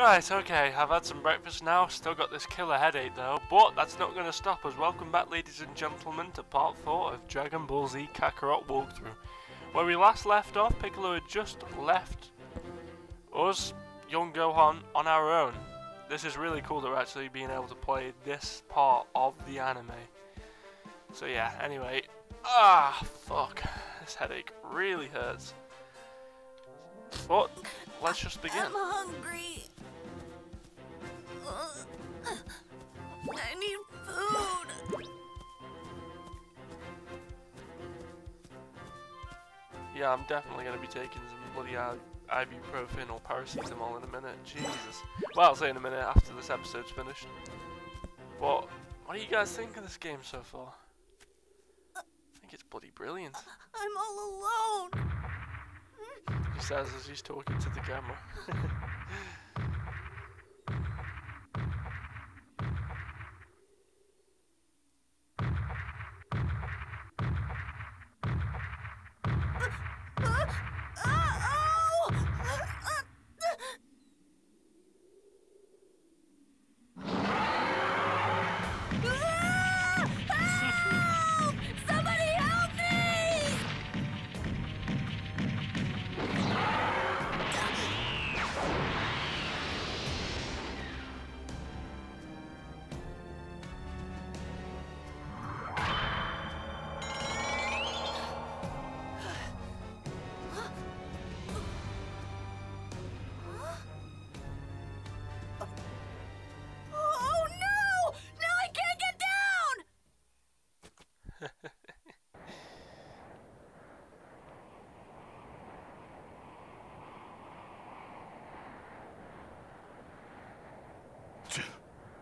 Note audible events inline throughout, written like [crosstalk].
Right, okay, I've had some breakfast now, still got this killer headache though, but that's not going to stop us. Welcome back ladies and gentlemen to part 4 of Dragon Ball Z Kakarot walkthrough. Where we last left off, Piccolo had just left us, young Gohan, on our own. This is really cool that we're actually being able to play this part of the anime. So yeah, anyway, ah, fuck, this headache really hurts. But, let's just begin. I'm hungry. I need food. Yeah, I'm definitely going to be taking some bloody ibuprofen or paracetamol in a minute. Jesus. Well, I'll say in a minute after this episode's finished. But, what do you guys think of this game so far? I think it's bloody brilliant. I'm all alone. He says as he's talking to the camera. [laughs]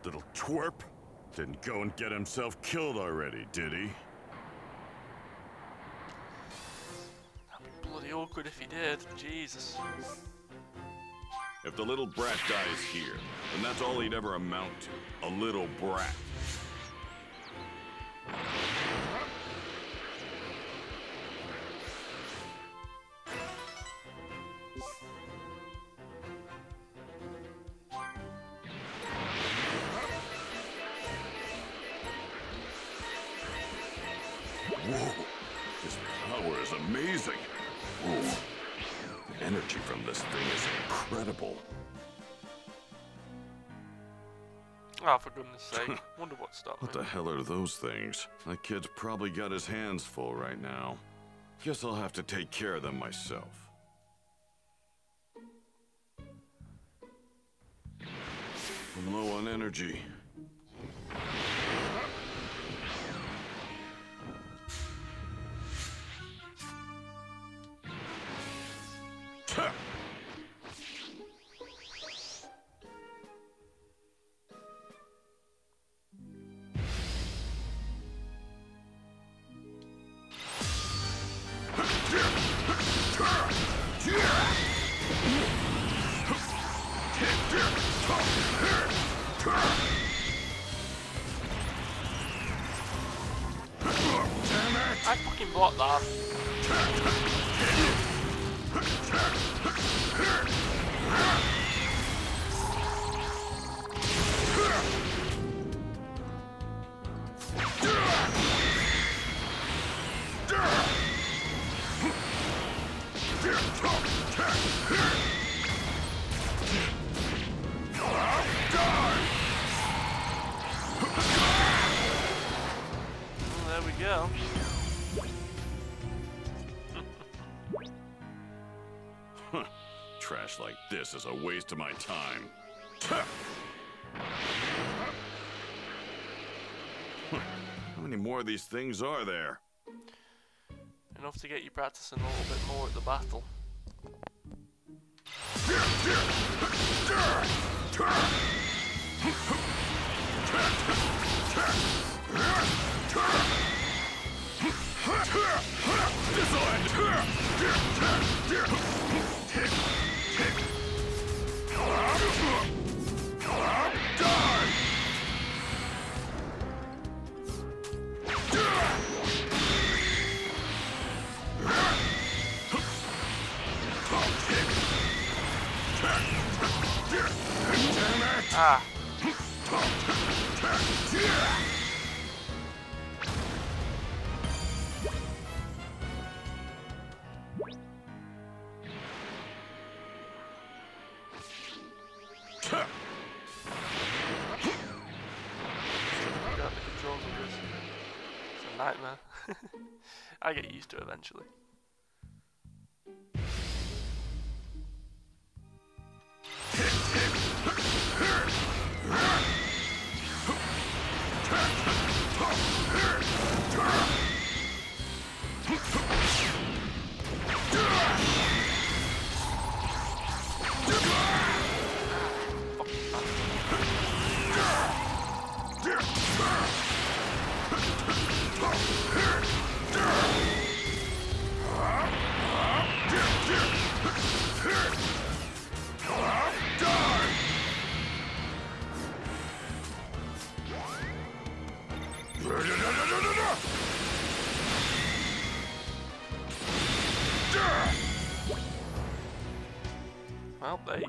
Little twerp. Didn't go and get himself killed already, did he? That'd be bloody awkward if he did. Jesus. If the little brat dies here, then that's all he'd ever amount to. A little brat. What the hell are those things? That kid's probably got his hands full right now. Guess I'll have to take care of them myself. I'm low on energy. This is a waste of my time. How many more of these things are there? Enough to get you practicing a little bit more at the battle. This Ah. To eventually.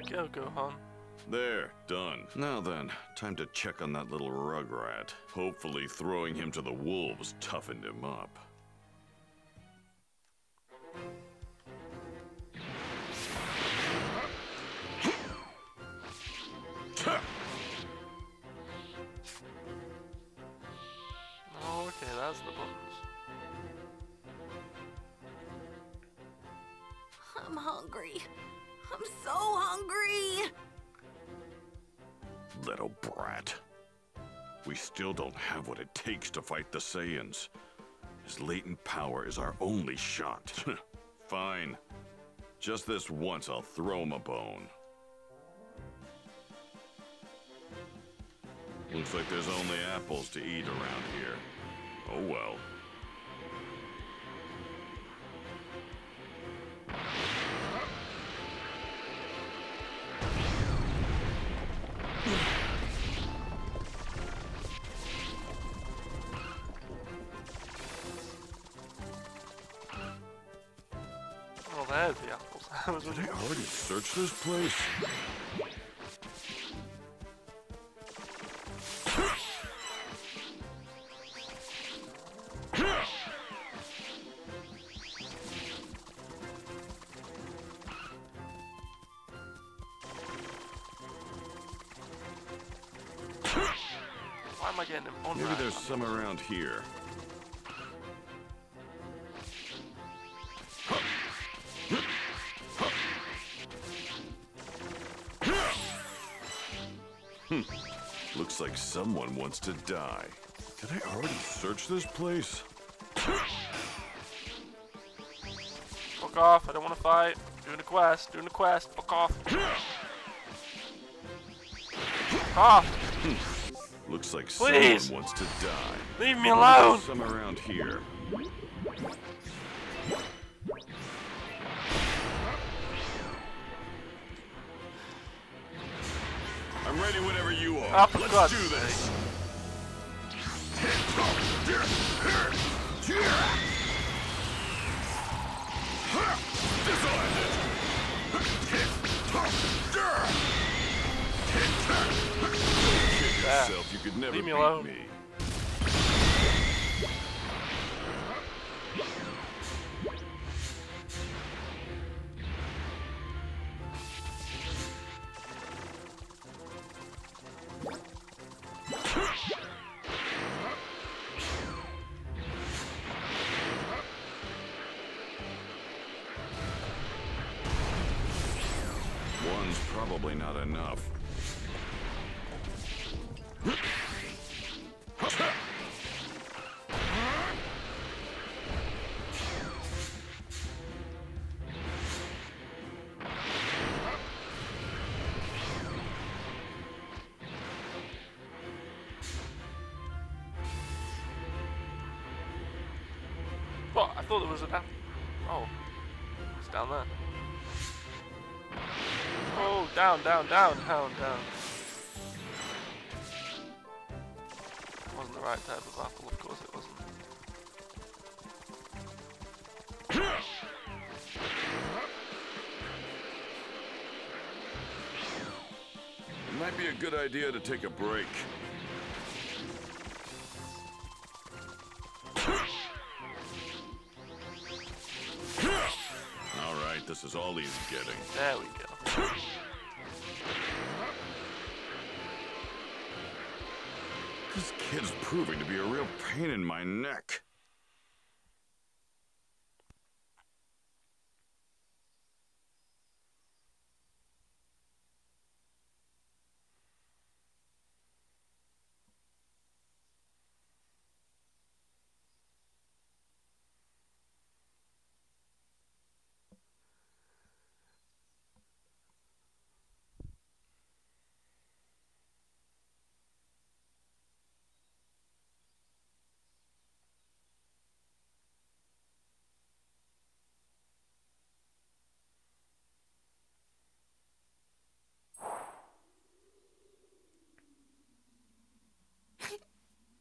Go, Gohan. There, done. Now then, time to check on that little rugrat. Hopefully, throwing him to the wolves toughened him up. Oh, okay, that's the buttons. I'm hungry. I'm so Little brat. We still don't have what it takes to fight the Saiyans. His latent power is our only shot. [laughs] Fine. Just this once, I'll throw him a bone. Looks like there's only apples to eat around here. Oh well. This place? Why am I getting them on Maybe there's some around here. Someone wants to die. Did I already search this place? Fuck off, I don't want to fight. Doing a quest, doing a quest, fuck off. Fuck off, hmm. Looks like Please. someone wants to die. leave me alone. Some around here. I'm ready whenever you are. Let's do this. Yourself, you could never Leave me alone. me. Down, down, down, down, down. Wasn't the right type of apple, of course it wasn't. Might be a good idea to take a break. All right, this is all he's getting. There we go. Proving to be a real pain in my neck.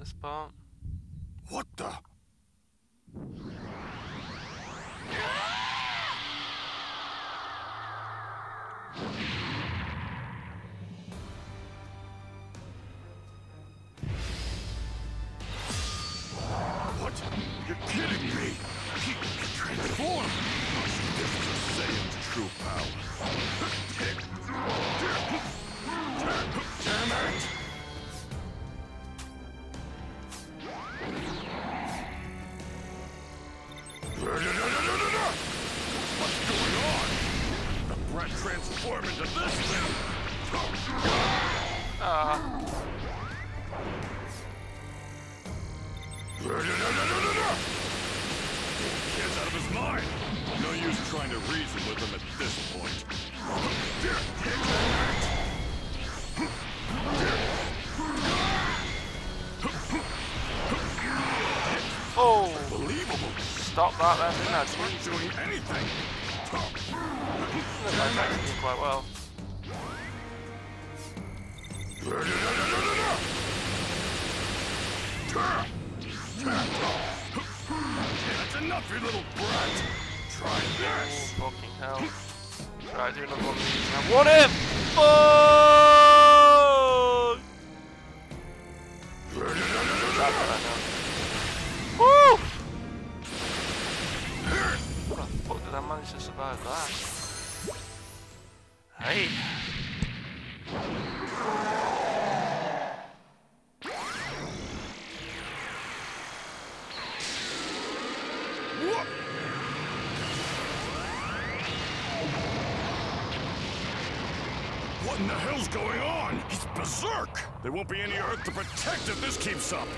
this part. Stop that then, didn't I? Jeez, doing anything! that might actually do quite well. That's enough, you little brat! Try Oh, fucking hell. Right, do another one. I want him! Fuck! There won't be any Earth to protect if this keeps up!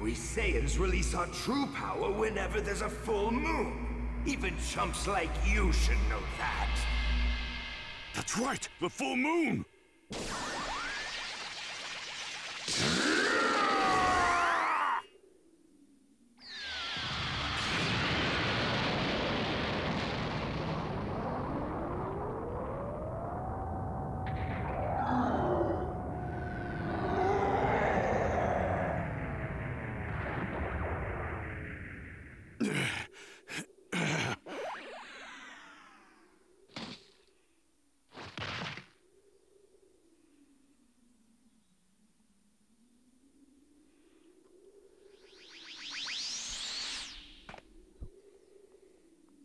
We Saiyans release our true power whenever there's a full moon. Even chumps like you should know that. That's right, the full moon!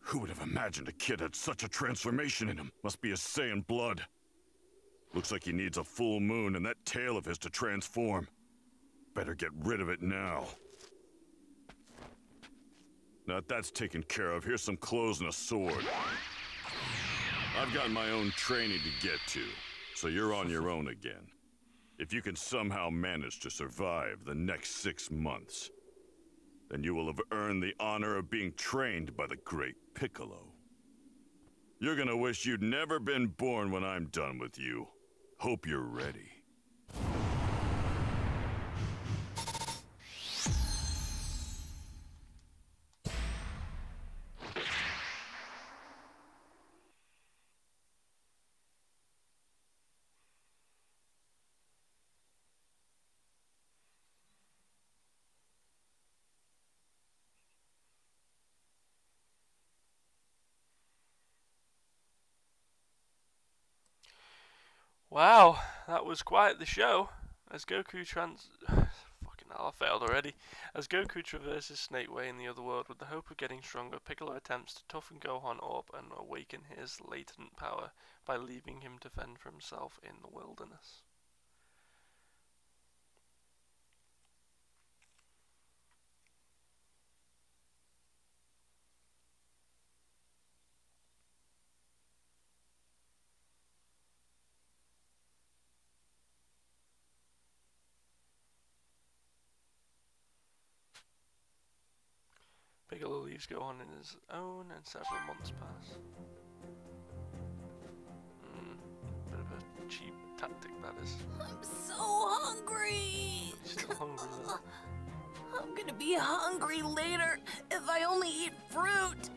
Who would have imagined a kid had such a transformation in him? Must be his Saiyan blood. Looks like he needs a full moon and that tail of his to transform. Better get rid of it now. Now that that's taken care of, here's some clothes and a sword. I've got my own training to get to, so you're on your own again. If you can somehow manage to survive the next six months, then you will have earned the honor of being trained by the great Piccolo. You're gonna wish you'd never been born when I'm done with you. Hope you're ready. Wow, that was quite the show. As Goku trans. [sighs] Fucking hell, I failed already. As Goku traverses Snake Way in the other world with the hope of getting stronger, Piccolo attempts to toughen Gohan up and awaken his latent power by leaving him to fend for himself in the wilderness. Piccolo leaves Gohan in his own and several months pass. Hmm, bit of a cheap tactic that is. I'm so hungry. Still hungry though. [laughs] I'm gonna be hungry later if I only eat fruit.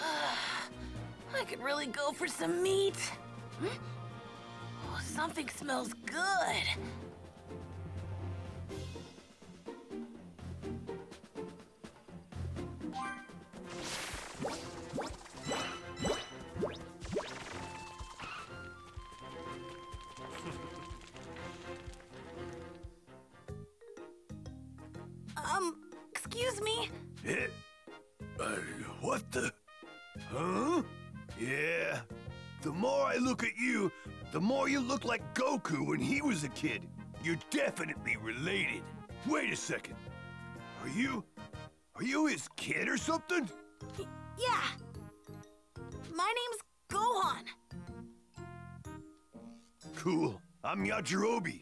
[sighs] I could really go for some meat. Hmm? Oh, something smells good. More you look like Goku when he was a kid. You're definitely related. Wait a second. Are you... Are you his kid or something? Y- yeah. My name's Gohan. Cool. I'm Yajirobe.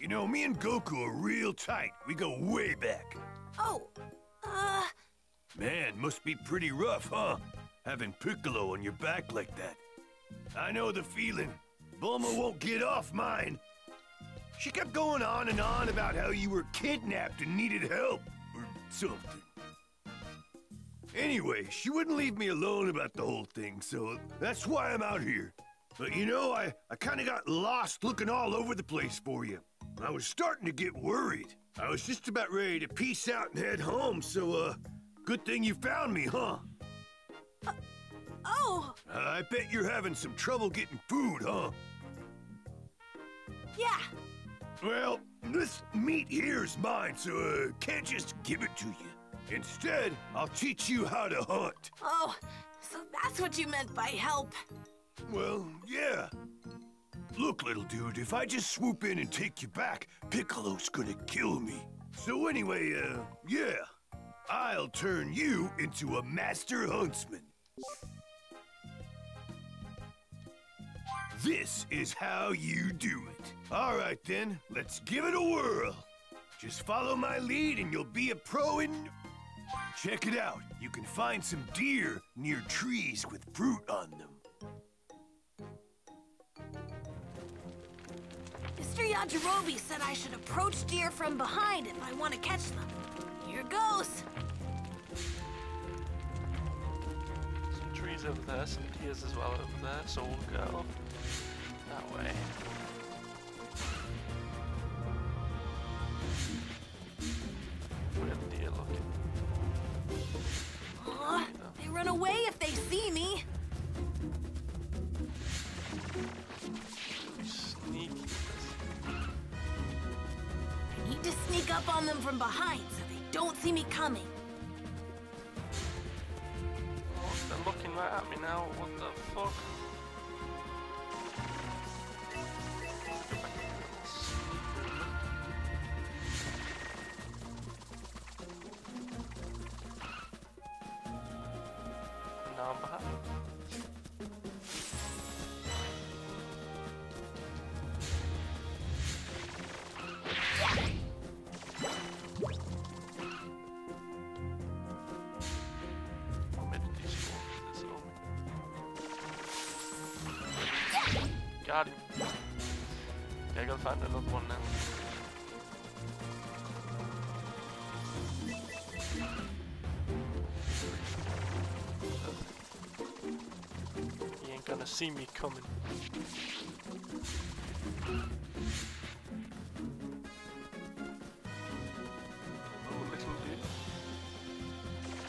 You know, me and Goku are real tight. We go way back. Oh, uh, Man, must be pretty rough, huh? Having Piccolo on your back like that. I know the feeling. Bulma won't get off mine. She kept going on and on about how you were kidnapped and needed help, or something. Anyway, she wouldn't leave me alone about the whole thing, so that's why I'm out here. But you know, I, I kinda got lost looking all over the place for you. I was starting to get worried. I was just about ready to peace out and head home, so, uh, good thing you found me, huh? oh, Uh, I bet you're having some trouble getting food, huh? Yeah. Well, this meat here's mine, so uh, can't just give it to you. Instead, I'll teach you how to hunt. Oh, so that's what you meant by help. Well, yeah. Look, little dude, if I just swoop in and take you back, Piccolo's gonna kill me. So anyway, uh, yeah. I'll turn you into a master huntsman. This is how you do it. All right then, let's give it a whirl. Just follow my lead and you'll be a pro in... Check it out. You can find some deer near trees with fruit on them. Mr. Yajirobe said I should approach deer from behind if I want to catch them. Here goes. Some trees over there, some deers as well over there, so we'll go that way. Where the deer looking? Aw, they run away if they see me. Sneaky. I need to sneak up on them from behind so they don't see me coming. Oh, they're looking right at me now. What the fuck? See me coming. Oh, little dude.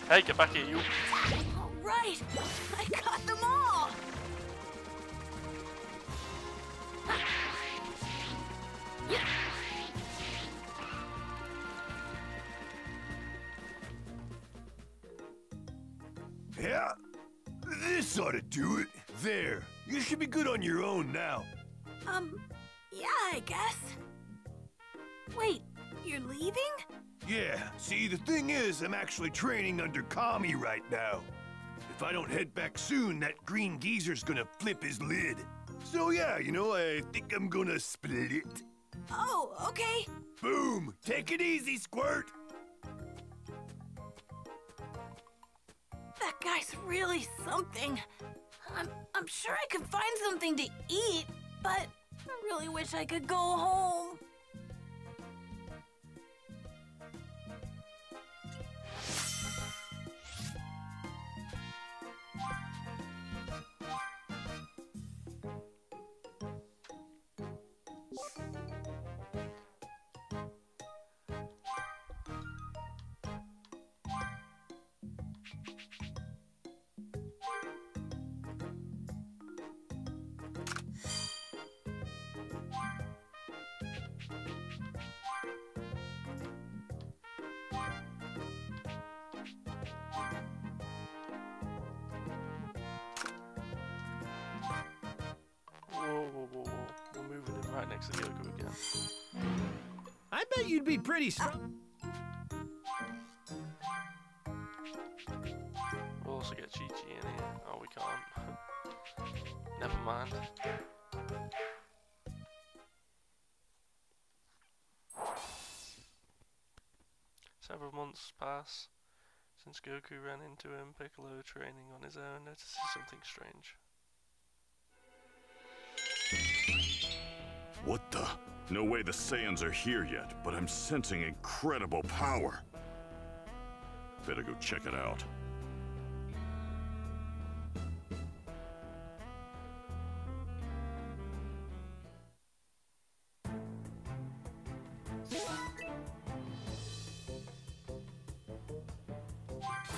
Hey, get back here, you! All right, I got them all. Yeah? This ought to do it. There. You should be good on your own now. Um, yeah, I guess. Wait, you're leaving? Yeah, see, the thing is, I'm actually training under Kami right now. If I don't head back soon, that green geezer's gonna flip his lid. So yeah, you know, I think I'm gonna split it. Oh, okay. Boom! Take it easy, Squirt! That guy's really something. I'm, I'm sure I could find something to eat, but I really wish I could go home. Next to Goku again. I bet you'd be pretty strong. We'll also get Chi Chi in here. Oh, we can't. [laughs] Never mind. Several months pass since Goku ran into him. Piccolo, training on his own, notices something strange. What the? No way the Saiyans are here yet, but I'm sensing incredible power. Better go check it out.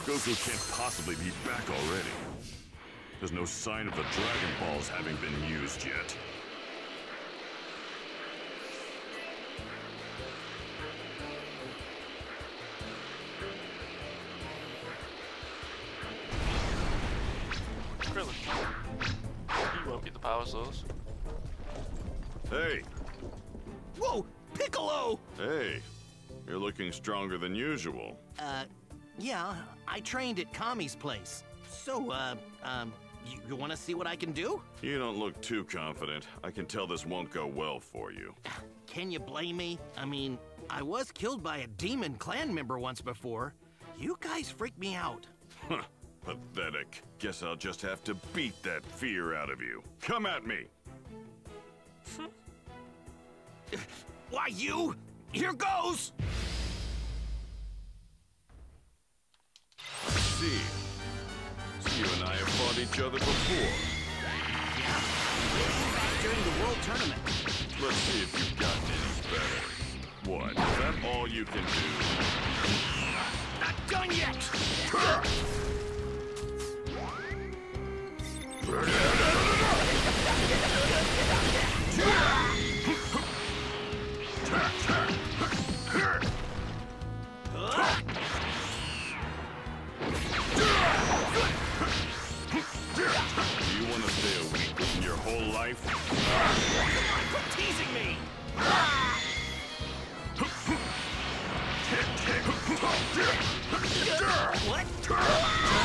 Goku can't possibly be back already. There's no sign of the Dragon Balls having been used yet. Than usual. Uh, yeah, I trained at Kami's place. So, uh, um, you, you want to see what I can do? You don't look too confident. I can tell this won't go well for you. [sighs] Can you blame me? I mean, I was killed by a demon clan member once before. You guys freaked me out. Huh, pathetic. Guess I'll just have to beat that fear out of you. Come at me! [laughs] Why, you? Here goes! See. You and I have fought each other before. During the World Tournament. Let's see if you've gotten any better. What? Is that all you can do? Not done yet! [laughs] in your whole life? Quit teasing me! [laughs] What?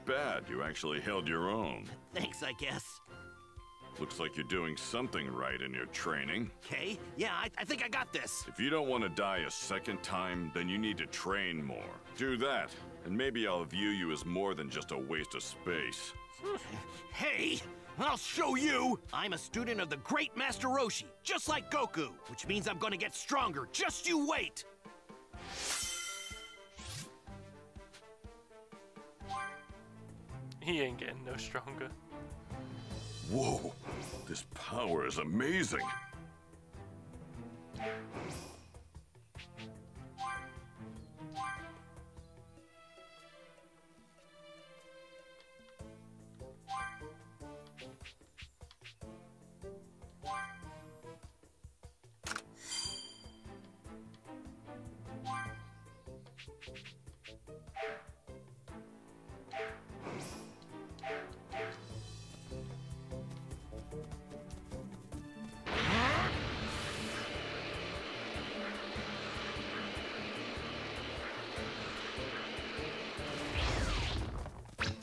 Not bad. You actually held your own. Thanks, I guess. Looks like you're doing something right in your training. Okay, yeah, I, I think I got this. If you don't want to die a second time, then you need to train more. Do that, and maybe I'll view you as more than just a waste of space. Hey, I'll show you! I'm a student of the great Master Roshi, just like Goku, which means I'm gonna get stronger. Just you wait! He ain't getting no stronger. Whoa, this power is amazing.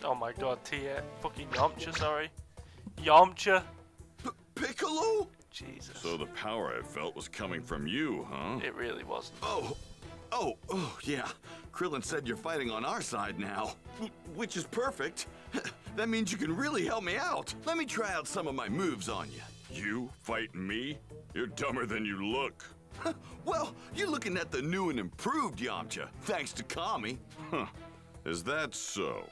Oh my god, Tien. Eh, fucking Yamcha, sorry. Yamcha. P Piccolo? Jesus. So the power I felt was coming from you, huh? It really wasn't. Oh, oh, oh, yeah. Krillin said you're fighting on our side now, which is perfect. [laughs] that means you can really help me out. Let me try out some of my moves on you. You fight me? You're dumber than you look. well, you're looking at the new and improved Yamcha, thanks to Kami. Huh. Is that so?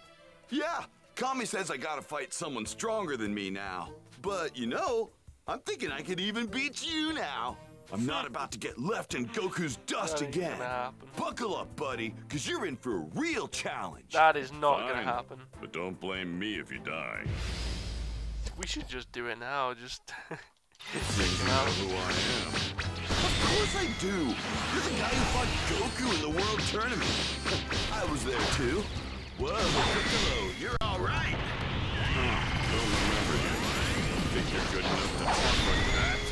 Yeah, Kami says I gotta fight someone stronger than me now. But you know, I'm thinking I could even beat you now. I'm not hmm. about to get left in Goku's dust That ain't again. gonna happen. Buckle up, buddy, because you're in for a real challenge. That is not gonna happen. But don't blame me if you die. We should just do it now. Just. [laughs] Think you know who I am. Of course I do. You're the guy who fought Goku in the World Tournament. [laughs] I was there too. Whoa, Piccolo, you're all right. Don't remember you. Think you're good enough to talk like that?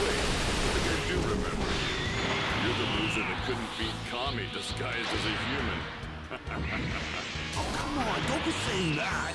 Wait, I do remember you. You're the loser that couldn't beat Kami disguised as a human. oh, Come on, don't be saying that.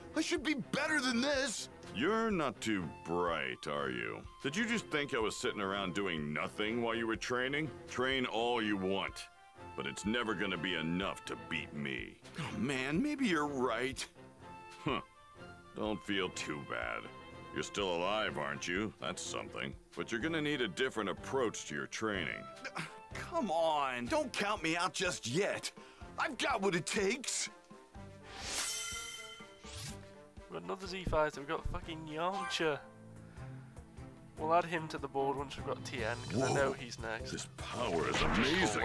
I should be better than this. You're not too bright, are you? Did you just think I was sitting around doing nothing while you were training? Train all you want, but it's never gonna be enough to beat me. Oh, man, maybe you're right. Huh. Don't feel too bad. You're still alive, aren't you? That's something. But you're gonna need a different approach to your training. Come on, don't count me out just yet. I've got what it takes. We've got another Z5, so we've got fucking Yamcha. We'll add him to the board once we've got Tien, because I know he's next. This power is amazing.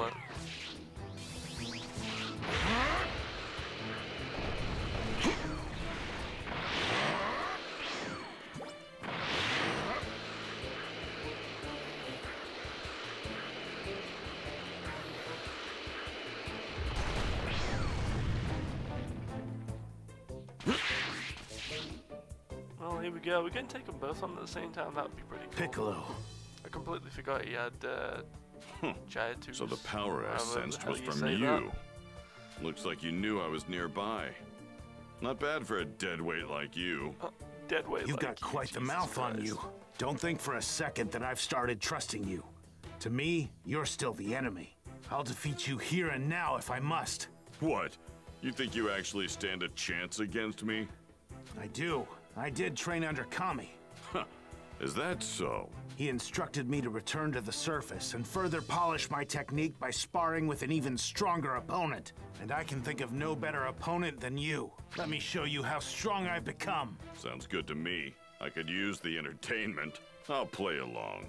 Call it. Well, here we go. We can take them both on at the same time. That would be pretty cool. Piccolo. I completely forgot he had uh, Huh. Giant So the power I sensed was you from say you. that. Looks like you knew I was nearby. Not bad for a deadweight like you. Dead weight. You've like got quite the Jesus mouth on you. Don't think for a second that I've started trusting you. To me, you're still the enemy. I'll defeat you here and now if I must. What? You think you actually stand a chance against me? I do. I did train under Kami. Is that so? He instructed me to return to the surface and further polish my technique by sparring with an even stronger opponent. And I can think of no better opponent than you. Let me show you how strong I've become. Sounds good to me. I could use the entertainment. I'll play along.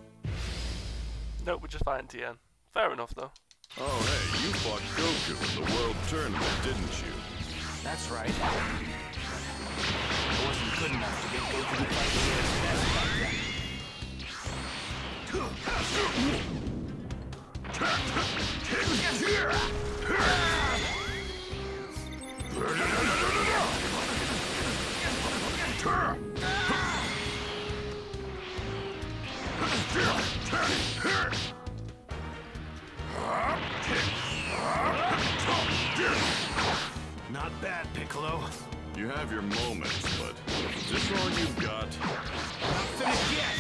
Nope, we're just fighting Tien. Fair enough, though. Oh, hey, you fought Goku in the World Tournament, didn't you? That's right. Good enough to get Goku to fight as best. Not bad, Piccolo. You have your moments, but is this all you've got? Not finished yet.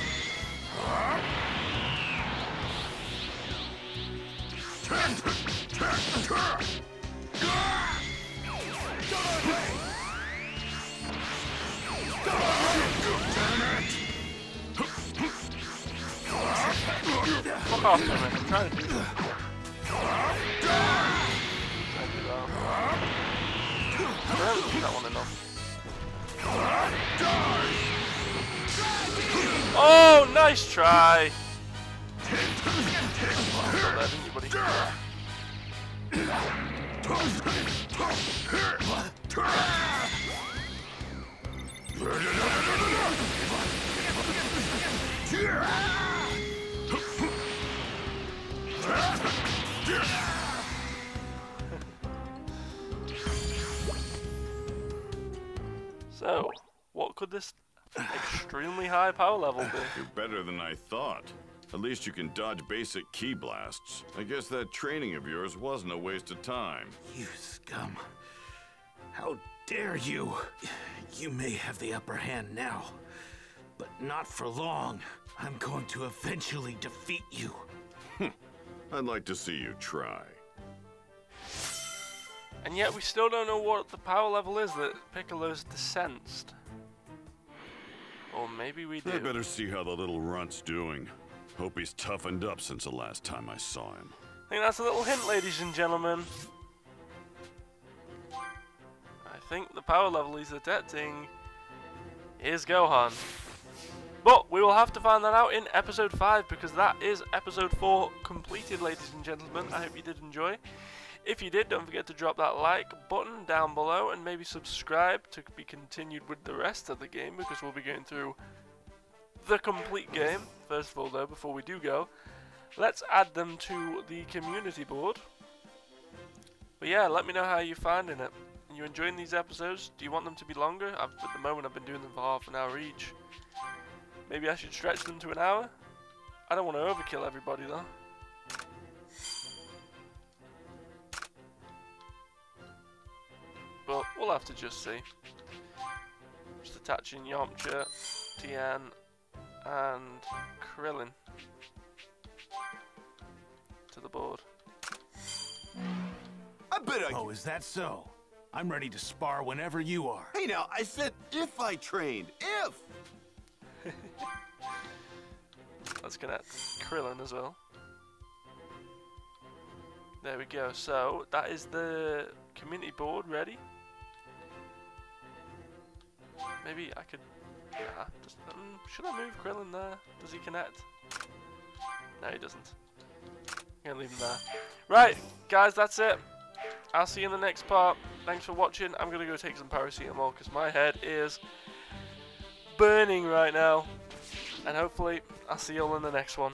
Fuck off, damn it. I'm trying to do that. Trying to do that. I don't do that one Oh, nice try! So, what could this extremely high power level [laughs] be? You're better than I thought. At least you can dodge basic ki blasts. I guess that training of yours wasn't a waste of time. You scum. How dare you? You may have the upper hand now, but not for long. I'm going to eventually defeat you. Hmm. I'd like to see you try. And yet we still don't know what the power level is that Piccolo's desensed. Or maybe we do. I better see how the little runt's doing. Hope he's toughened up since the last time I saw him. I think that's a little hint, ladies and gentlemen. I think the power level he's detecting is Gohan. But we will have to find that out in episode 5 because that is episode 4 completed, ladies and gentlemen. I hope you did enjoy. If you did, don't forget to drop that like button down below and maybe subscribe to be continued with the rest of the game because we'll be going through the complete game. First of all, though, before we do go, let's add them to the community board. But yeah, let me know how you're finding it. Are you enjoying these episodes? Do you want them to be longer? I've, at the moment, I've been doing them for half an hour each. Maybe I should stretch them to an hour? I don't want to overkill everybody, though. We'll have to just see. Just attaching Yamcha, Tien, and Krillin to the board. I bet I. Oh, is that so? I'm ready to spar whenever you are. Hey, now I said if I trained. If. [laughs] Let's connect Krillin as well. There we go. So that is the community board ready. Maybe I could. Nah, just, um, should I move Krillin there? Does he connect? No, he doesn't. I'm gonna leave him there. Right, guys, that's it. I'll see you in the next part. Thanks for watching. I'm gonna go take some paracetamol because my head is burning right now. And hopefully, I'll see you all in the next one.